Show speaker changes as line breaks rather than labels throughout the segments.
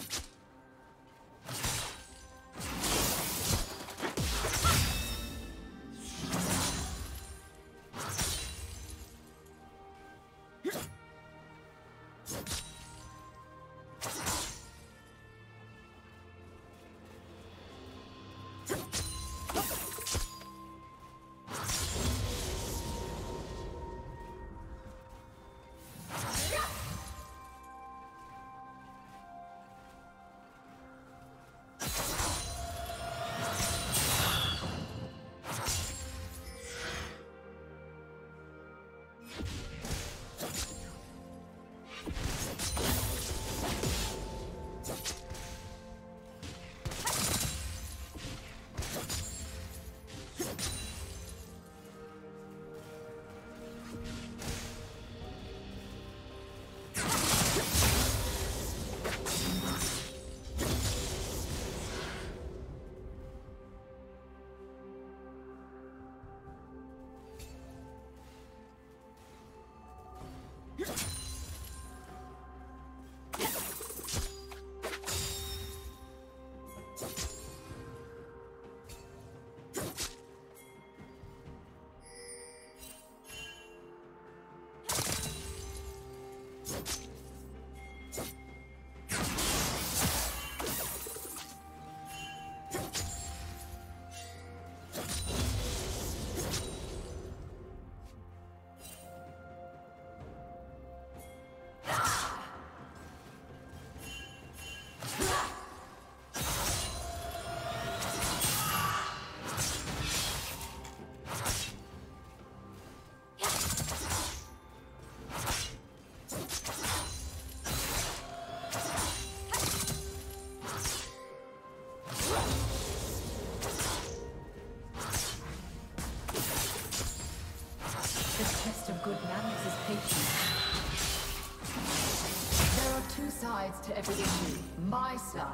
sides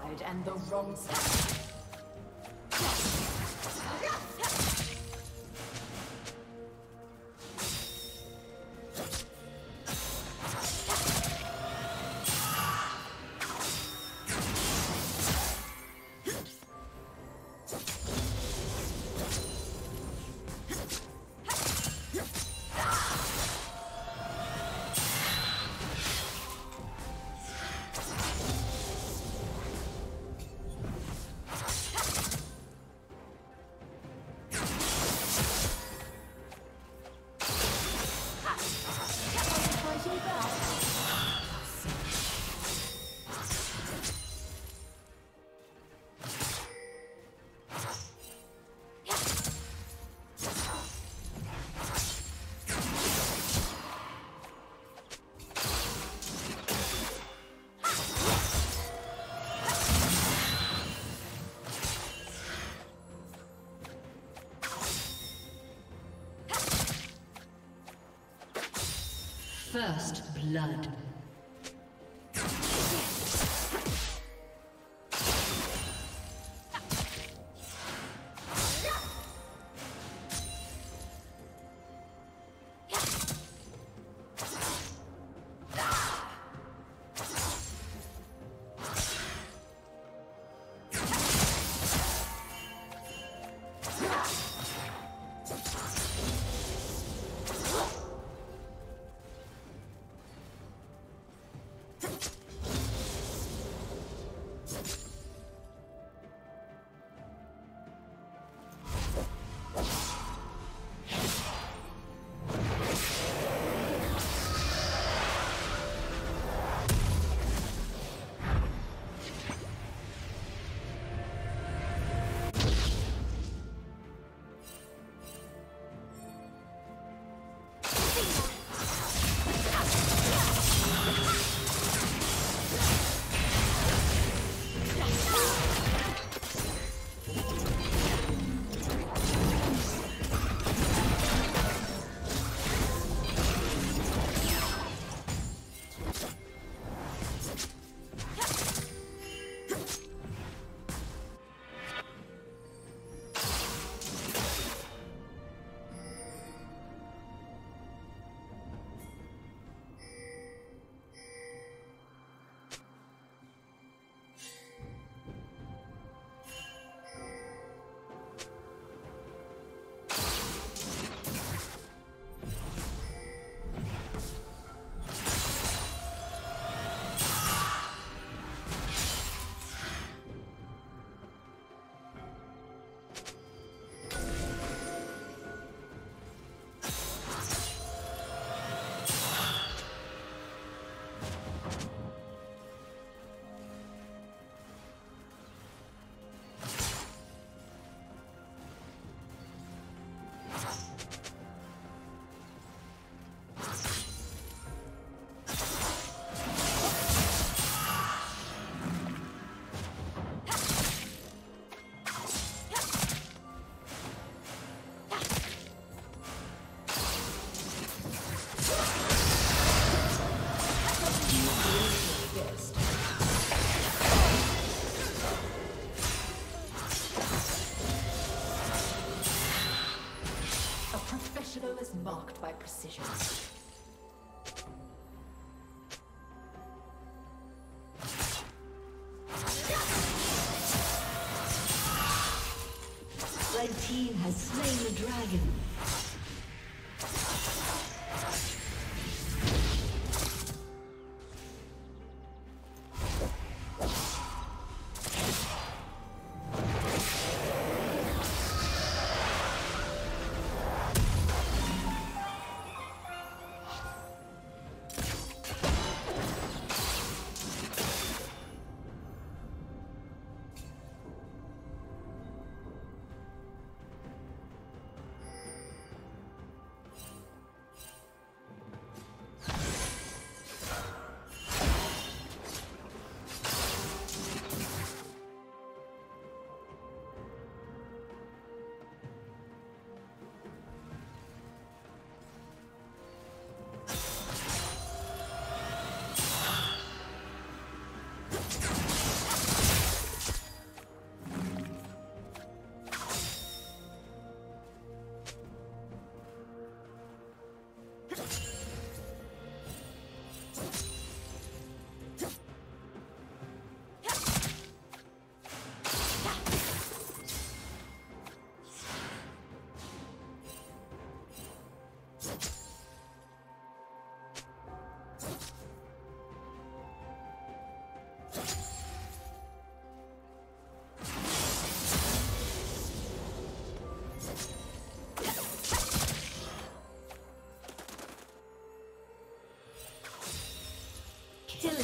side and the wrong side. First blood. Precision.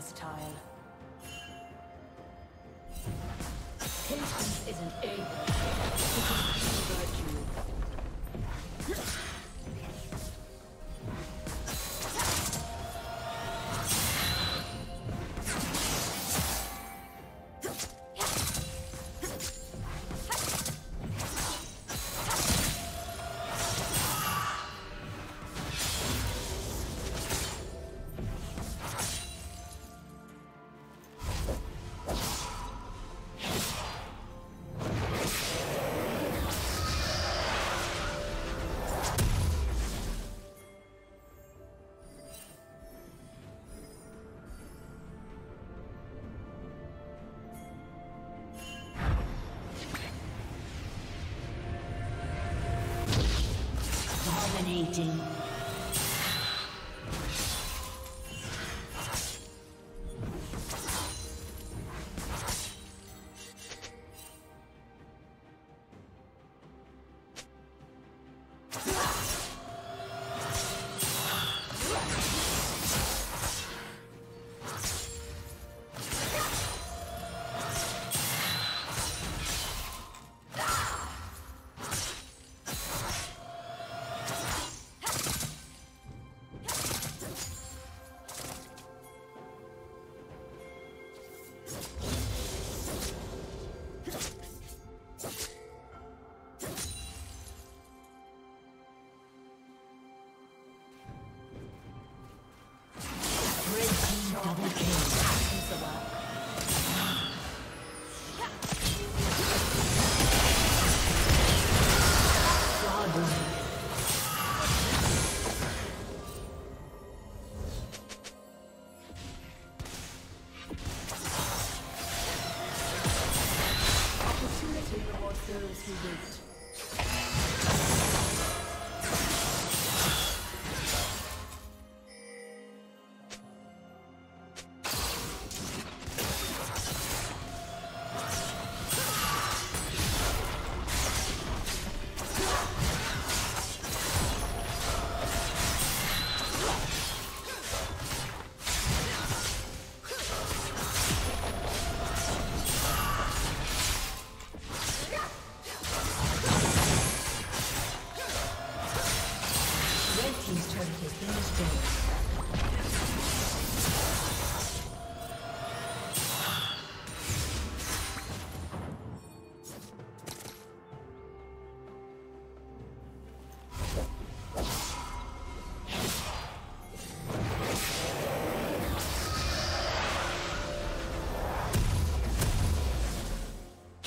Versatile. Patience isn't able. Virtue.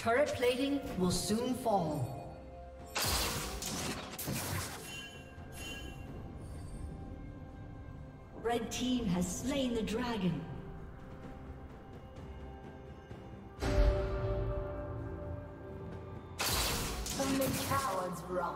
Turret plating will soon fall. Red team has slain the dragon.
Only cowards run.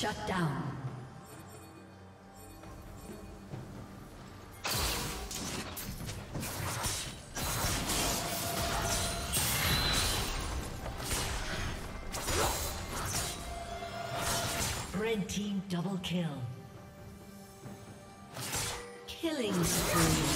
Shut down. Red team double kill. Killing spree.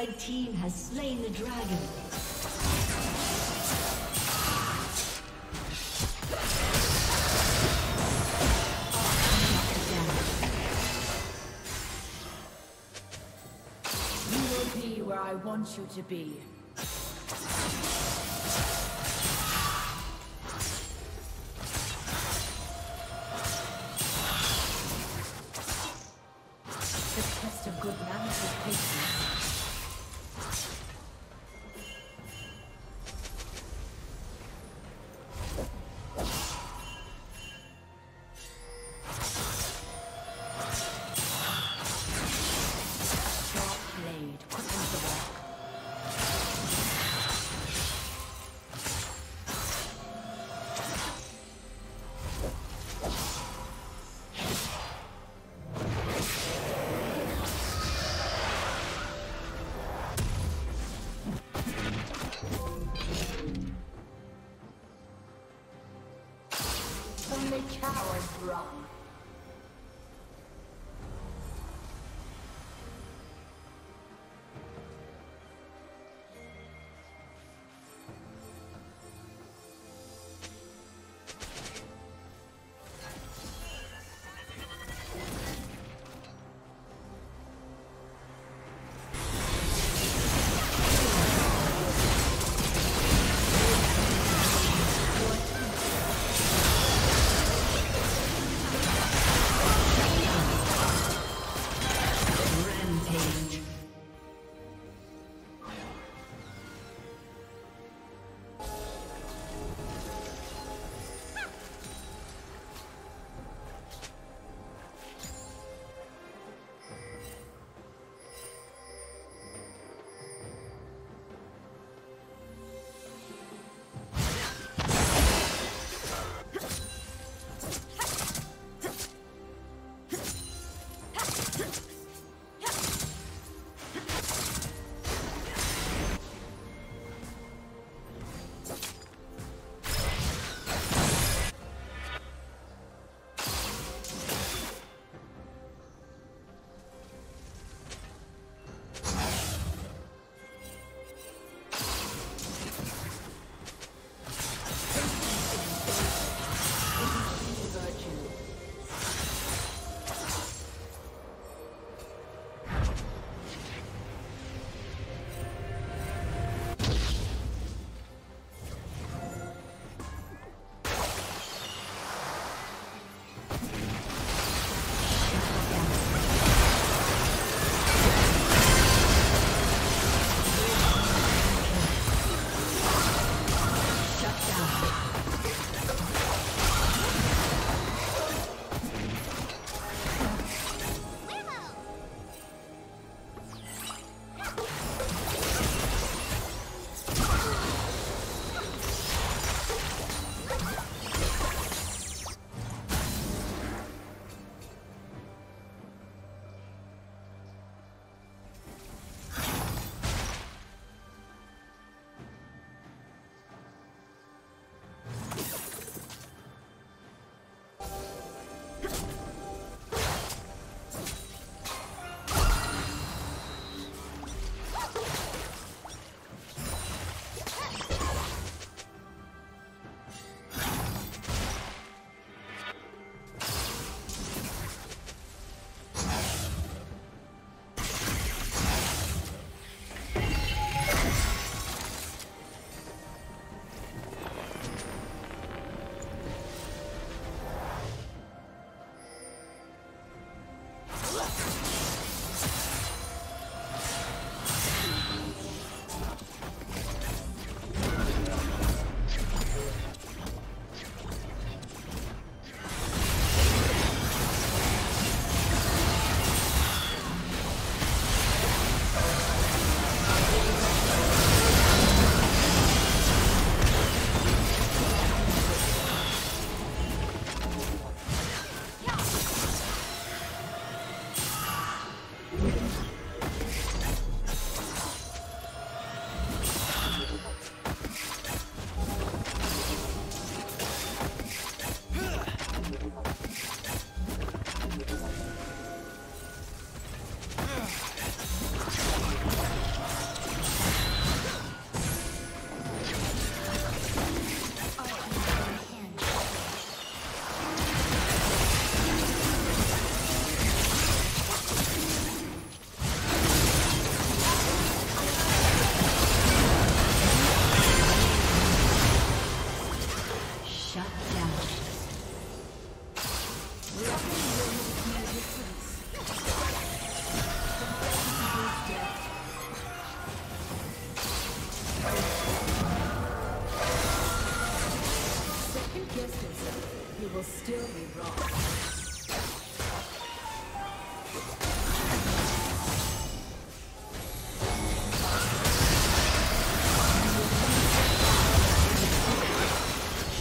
Red team has slain the dragon.
You will be where I want you to be.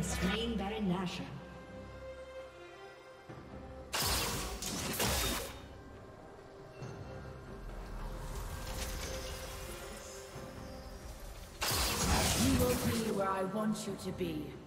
Has slain Baron Nashor.
You will be where I want you to be.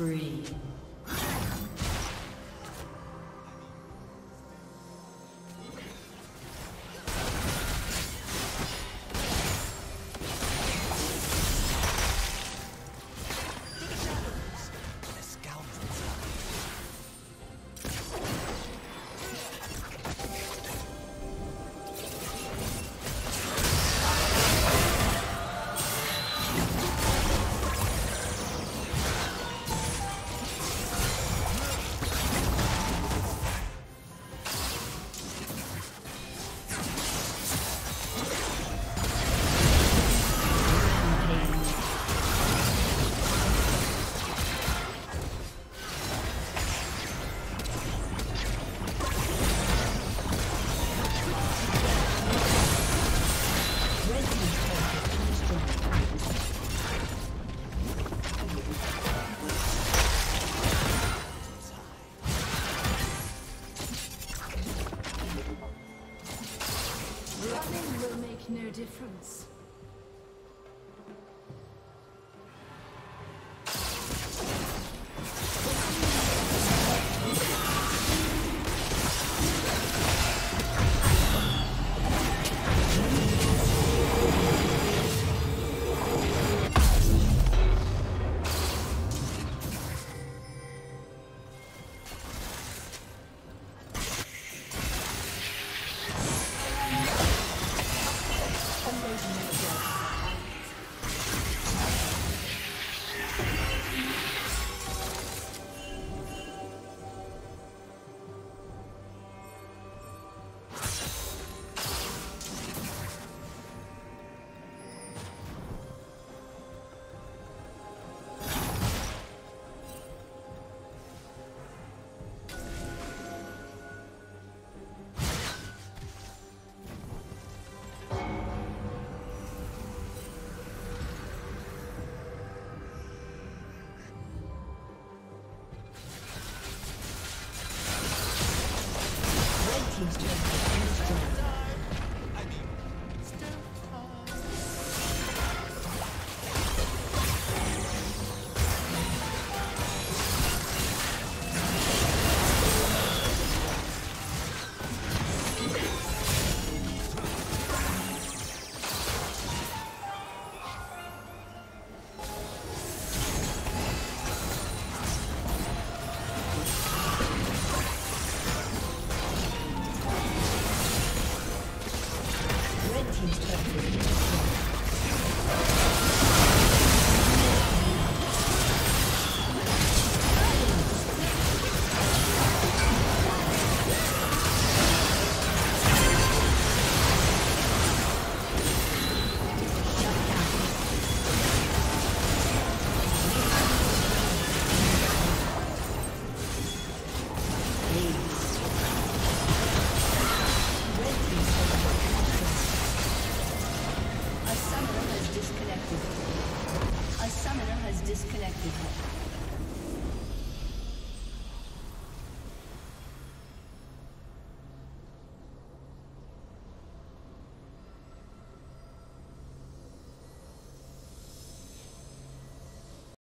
Spree.